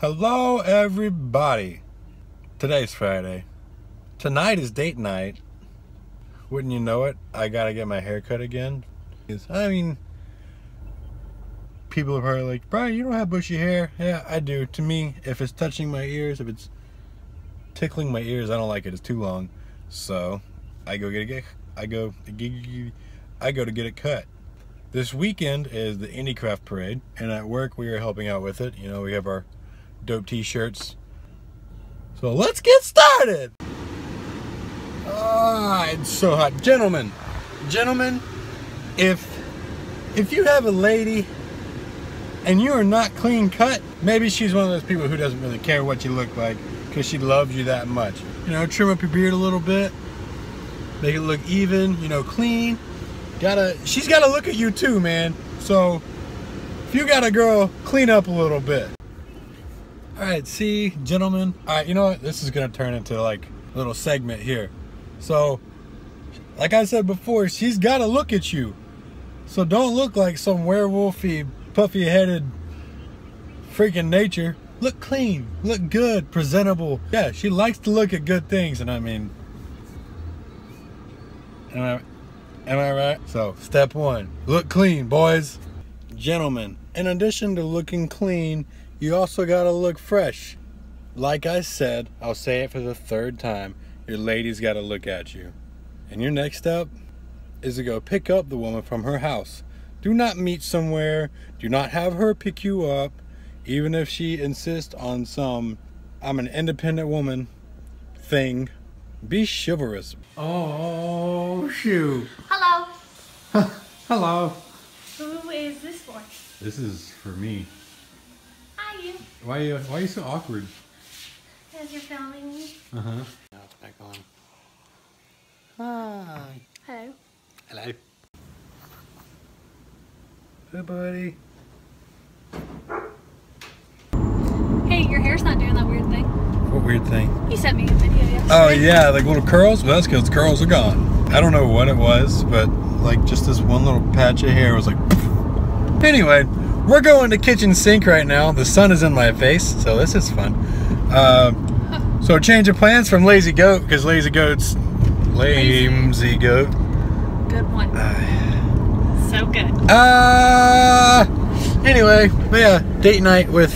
Hello, everybody. Today's Friday. Tonight is date night. Wouldn't you know it? I gotta get my hair cut again. I mean, people are probably like, Brian, you don't have bushy hair. Yeah, I do. To me, if it's touching my ears, if it's tickling my ears, I don't like it. It's too long. So I go get it. I go. I go to get it cut. This weekend is the Indie Craft Parade, and at work we are helping out with it. You know, we have our dope T-shirts. So let's get started. Ah, it's so hot, gentlemen. Gentlemen, if if you have a lady and you are not clean cut, maybe she's one of those people who doesn't really care what you look like because she loves you that much. You know, trim up your beard a little bit, make it look even, you know, clean. Gotta, she's gotta look at you too, man. So, if you got a girl, clean up a little bit. All right, see, gentlemen. All right, you know what? This is gonna turn into like a little segment here. So, like I said before, she's gotta look at you. So don't look like some werewolfy, puffy-headed freaking nature. Look clean, look good, presentable. Yeah, she likes to look at good things, and I mean, am I, am I right? So, step one, look clean, boys. Gentlemen, in addition to looking clean, you also gotta look fresh. Like I said, I'll say it for the third time, your lady's gotta look at you. And your next step is to go pick up the woman from her house. Do not meet somewhere, do not have her pick you up, even if she insists on some I'm an independent woman thing. Be chivalrous. Oh, shoot. Hello. Hello. Who is this for? This is for me. Hi, you. Why you why are you so awkward? Because you're filming me. Uh-huh. Now it's back on. Hi. Hello. Hello. Hey buddy. Hey, your hair's not doing that weird thing. What weird thing? You sent me a video yesterday. Oh yeah, like little curls? Well that's because the curls are gone. I don't know what it was, but like just this one little patch of hair was like poof. Anyway, we're going to kitchen sink right now. The sun is in my face, so this is fun. Uh, so change of plans from lazy goat, because lazy goat's lazy goat. Good one. so good. Uh anyway, but yeah, date night with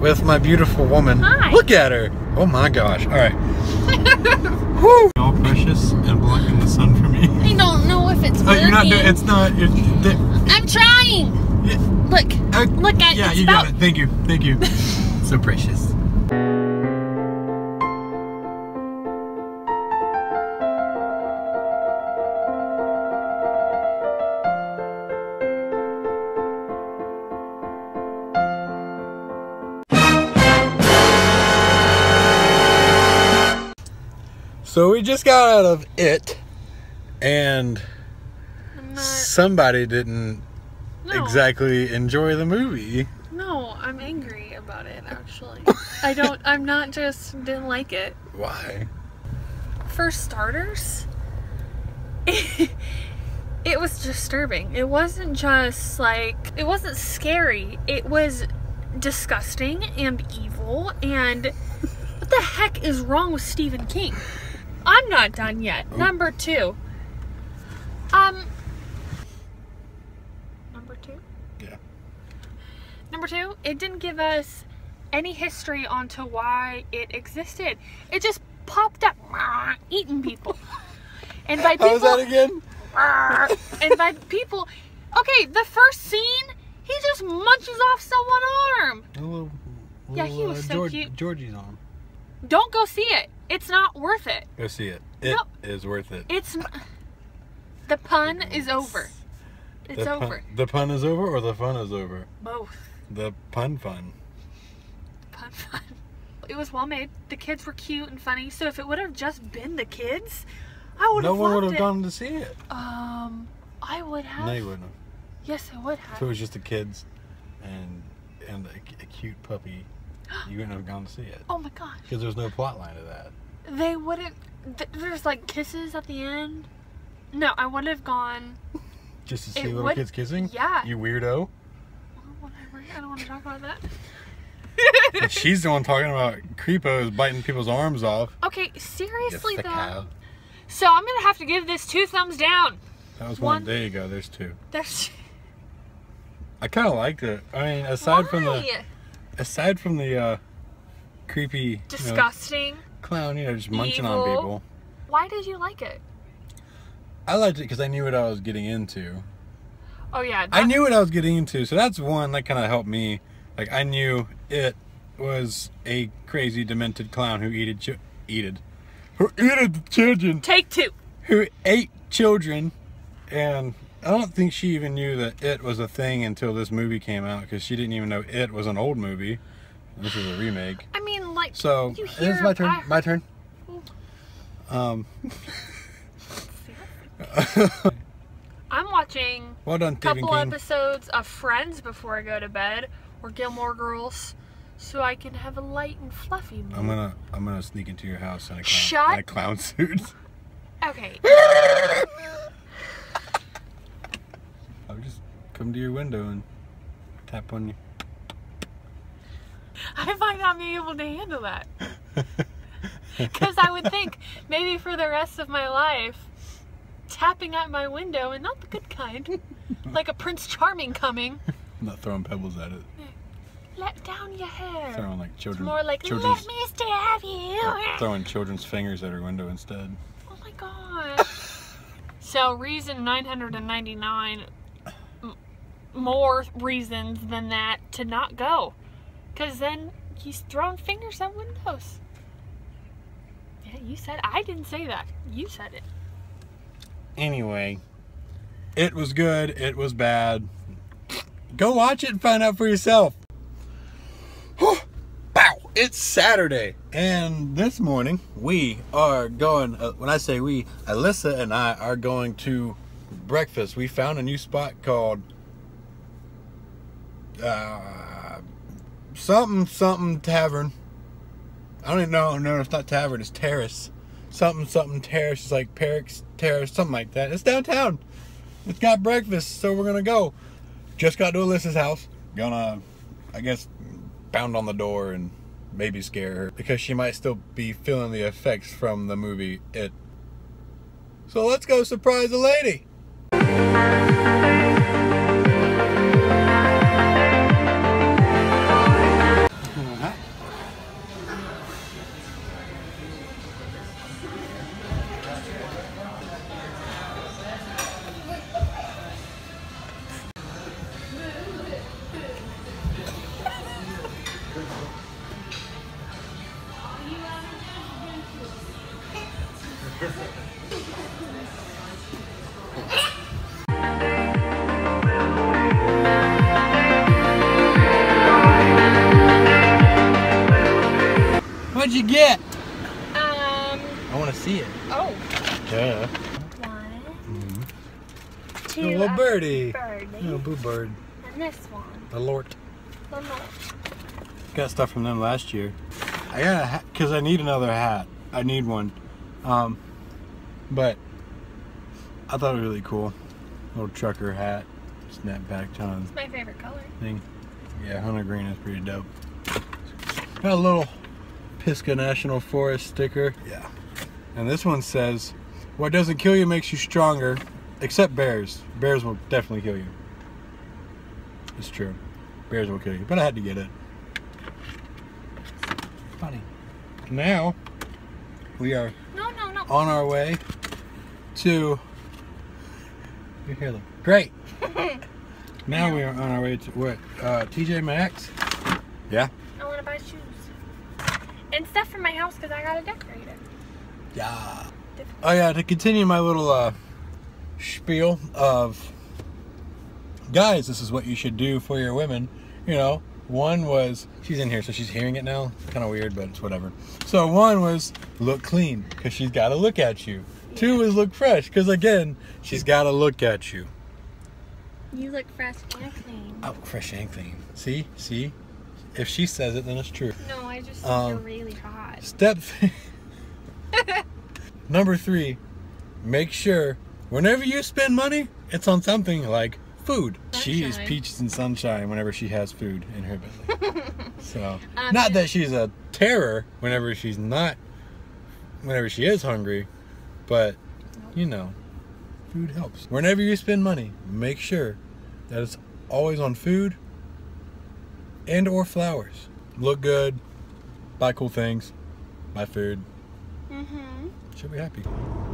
with my beautiful woman. Hi. Look at her. Oh my gosh. All right. Woo. All precious and blocking the sun for me. I don't know if it's Oh, you're not doing. It's not. You're, I'm trying. yeah, Look. uh, Look at Yeah, you about, got it. Thank you. Thank you. so precious. So we just got out of it, and somebody didn't no, exactly enjoy the movie. No, I'm angry about it. Actually, I don't. I'm not just didn't like it. Why? For starters, it was disturbing. It wasn't just like, it wasn't scary. It was disgusting and evil. And what the heck is wrong with Stephen King? I'm not done yet. Number two. Um, number two? Yeah. Number two, it didn't give us any history onto why it existed. It just popped up eating people. And by people, How that again? and by people, okay, the first scene, he just munches off someone's arm. A little, Yeah, he was uh, so George, cute. Georgie's arm. Don't go see it. It's not worth it. Go see it. It is No. worth it. It's the pun is over. It's the over. The pun is over or the fun is over? Both. The pun fun. Pun fun. It was well made. The kids were cute and funny. So if it would have just been the kids, I would No have No one would have it. gone to see it. Um, I would have. No, you wouldn't have. Yes, I would have. If it was just the kids and and a, a cute puppy, you wouldn't have gone to see it. Oh my gosh. Because there's no plot line to that. They wouldn't. Th- there's like kisses at the end. No, I would have gone. Just to It see little would- kids kissing? yeah. You weirdo. I don't want to talk about that. She's the one talking about creepos biting people's arms off. Okay, seriously thick though. cow. So I'm gonna have to give this two thumbs down. That was one. One. There you go. There's two. That's I kind of liked it. I mean, aside from the Why? aside from the uh, creepy you know, disgusting. clown, you know, just munching on people. Why did you like it? I liked it because I knew what I was getting into. Oh yeah, I knew what I was getting into, so that's one that kind of helped me. Like I knew it was a crazy, demented clown who eated, chi- eated, who eated children, Take two. who ate children, and I don't think she even knew that it was a thing until this movie came out because she didn't even know it was an old movie. This is a remake. I mean, like, So You it's my turn. I- My turn. Um, I'm watching well done, a couple King. episodes of Friends before I go to bed, or Gilmore Girls, so I can have a light and fluffy mood. I'm gonna I'm gonna sneak into your house in a clown, in a clown suit. Okay. I'll just come to your window and tap on you. I might not be able to handle that. Because I would think maybe for the rest of my life, tapping at my window, and not the good kind, like a Prince Charming coming, I'm not throwing pebbles at it. let down your hair. Throwing like It's children. more like, children's, let me stab you. throwing children's fingers at her window instead. Oh my god. so, reason 999, m- more reasons than that to not go. Because then he's throwing fingers at windows. Yeah, you said I didn't say that. You said it. Anyway, it was good. It was bad. Go watch it and find out for yourself. Bow! It's Saturday, and this morning we are going. Uh, when I say we, Alyssa and I are going to breakfast. We found a new spot called uh, something something tavern. I don't even know. No, it's not tavern. It's terrace. Something something terrace. It's like Perrick's Terrace, something like that. It's downtown. It's got breakfast, so we're gonna go. Just got to Alyssa's house. Gonna, I guess, pound on the door and maybe scare her because she might still be feeling the effects from the movie It. So let's go surprise a lady. Want to see it. oh. Yeah. One, A two, little a birdie. birdie, Little boo bird. and this one. The Lort. The Lord. Got stuff from them last year. I got a hat because I need another hat. I need one. Um, but I thought it was really cool. Little trucker hat, snapback kind of It's my favorite color. thing. Yeah, hunter green is pretty dope. Got a little Pisgah National Forest sticker. Yeah. And this one says, "What doesn't kill you makes you stronger." Except bears. Bears will definitely kill you. It's true. Bears will kill you. But I had to get it. Funny. Now, we are No, no, no. on our way to. Your hair look great. now we are on our way to what? Uh, TJ Maxx. Yeah. I want to buy shoes. And stuff for my house because I got to decorate it. Yeah. Oh yeah. To continue my little uh, spiel of guys, this is what you should do for your women. You know, one was she's in here, so she's hearing it now. Kind of weird, but it's whatever. So one was look clean because she's got to look at you. Two is look fresh because again, she's got to look at you. You look fresh and clean. Oh, fresh and clean. See, see. If she says it, then it's true. No, I just Um, feel really hot. Step number three, make sure whenever you spend money, it's on something like food. She is peaches and sunshine whenever she has food in her belly. So, Um, not that she's a terror whenever she's not, whenever she is hungry, but you know, food helps. Whenever you spend money, make sure that it's always on food and or flowers. Look good, buy cool things, buy food. Mm-hmm. She'll be happy.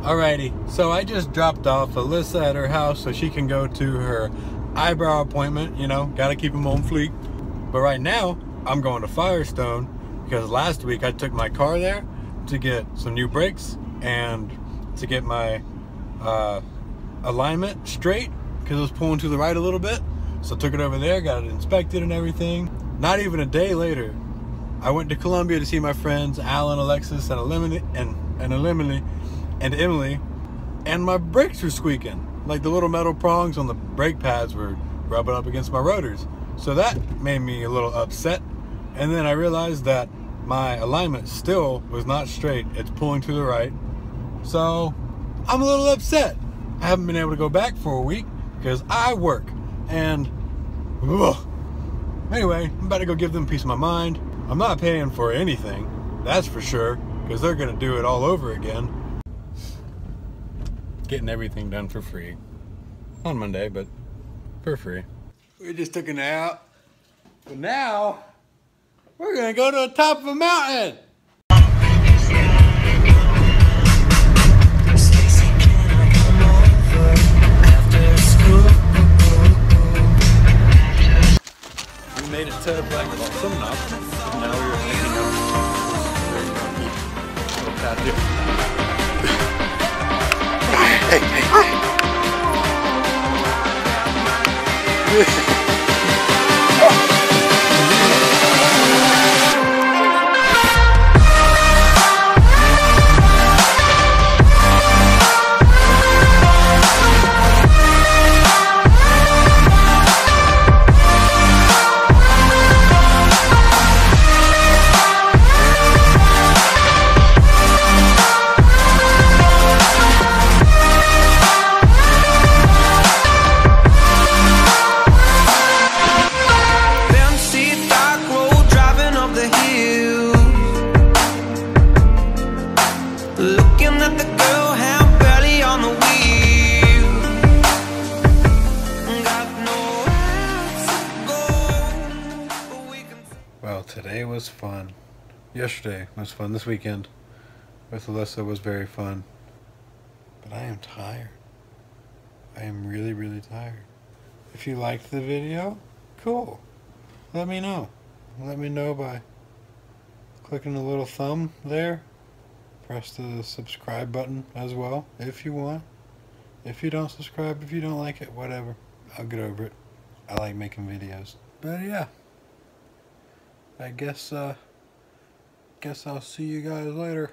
Alrighty, so I just dropped off Alyssa at her house so she can go to her eyebrow appointment. You know, gotta keep them on fleek. But right now, I'm going to Firestone because last week I took my car there to get some new brakes and to get my uh, alignment straight because it was pulling to the right a little bit. So I took it over there, got it inspected and everything. Not even a day later, I went to Columbia to see my friends Alan, Alexis, and Emily, and and Emily, and Emily, and my brakes were squeaking. Like the little metal prongs on the brake pads were rubbing up against my rotors. So that made me a little upset. And then I realized that my alignment still was not straight. It's pulling to the right. So I'm a little upset. I haven't been able to go back for a week because I work. And ugh. anyway, I'm about to go give them a piece of my mind. I'm not paying for anything, that's for sure, because they're gonna do it all over again. Getting everything done for free on Monday, but for free. We just took an out, but now we're gonna go to the top of a mountain. We made it to Black Balsam enough. and Now we're eat. Little patio. Hey, hey, hey. Was fun. Yesterday was fun. This weekend with Alyssa was very fun. But I am tired. I am really, really tired. If you liked the video, cool. Let me know. Let me know by clicking the little thumb there. Press the subscribe button as well if you want. If you don't subscribe, if you don't like it, whatever. I'll get over it. I like making videos. But yeah. I guess uh guess I'll see you guys later.